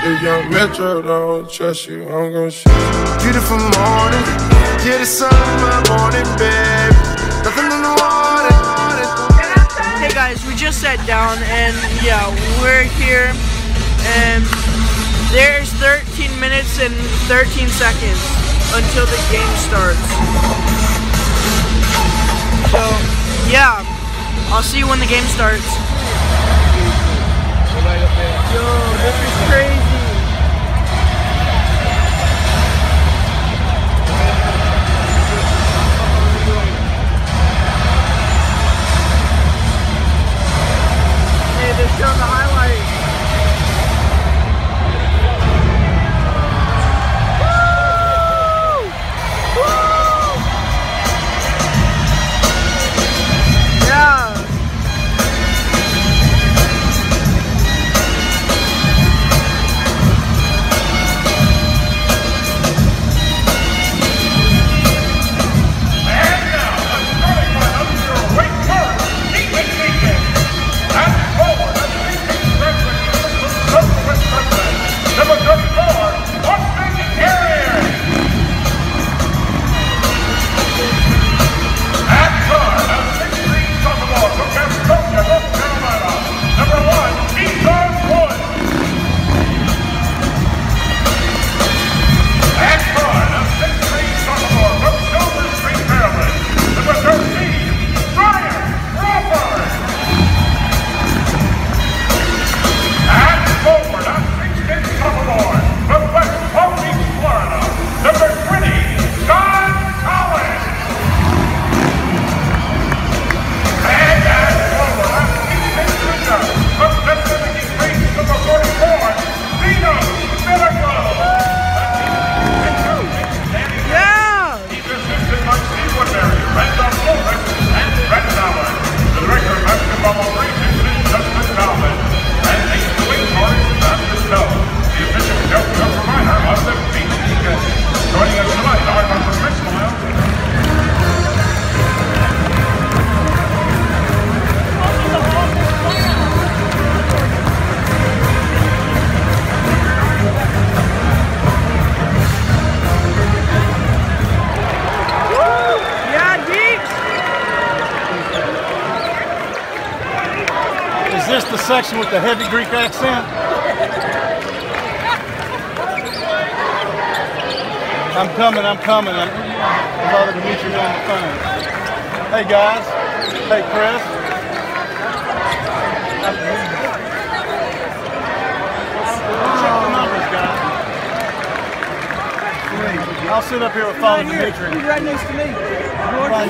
If young Metro don't trust you, I'm gonna shoot you. Beautiful morning, yeah, the sun in my morning, babe. Nothing in the water. Hey guys, we just sat down and yeah, we're here and there's 13 minutes and 13 seconds until the game starts. So yeah, I'll see you when the game starts. Yo, this is crazy. They're the highlights. Section with the heavy Greek accent? I'm coming, I'm coming. I'm, I'm bothered to meet you on the phone. Hey guys. Hey Chris. Check the numbers, guys. I'll sit up here with Father Dimitri. He's right next to me.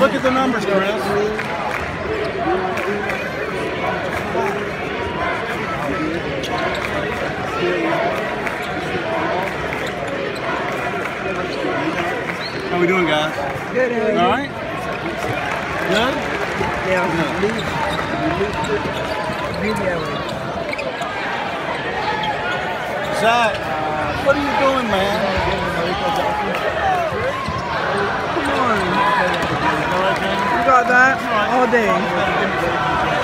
Look at the numbers, Chris. How we doing, guys? Good, how are you? All right. Good. Yeah. Zach, what are you doing, man? Come on. You got that all day.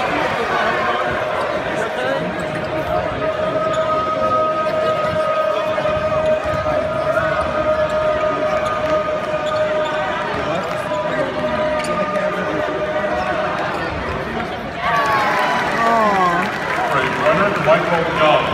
A runner, Michael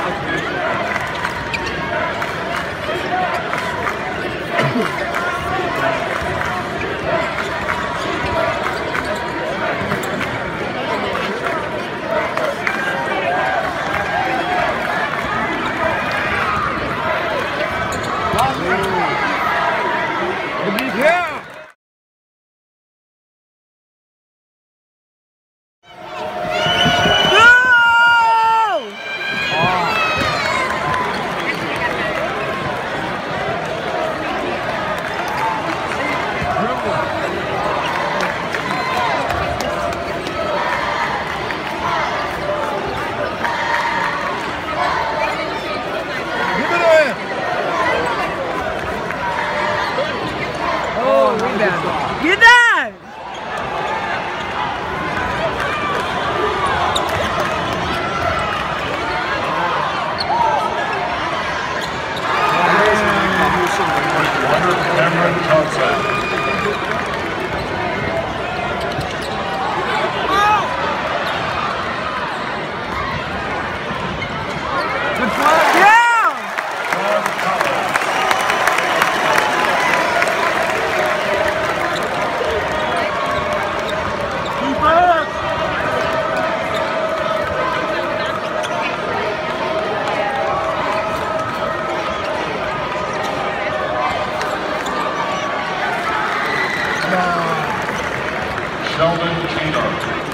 Sheldon Taylor.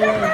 Yeah.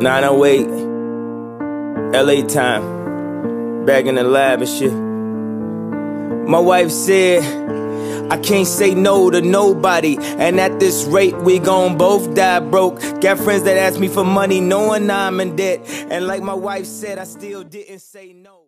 Nine oh eight, LA time, back in the lab and shit. My wife said, I can't say no to nobody, and at this rate, we gon' both die broke. Got friends that ask me for money, knowing I'm in debt, and like my wife said, I still didn't say no.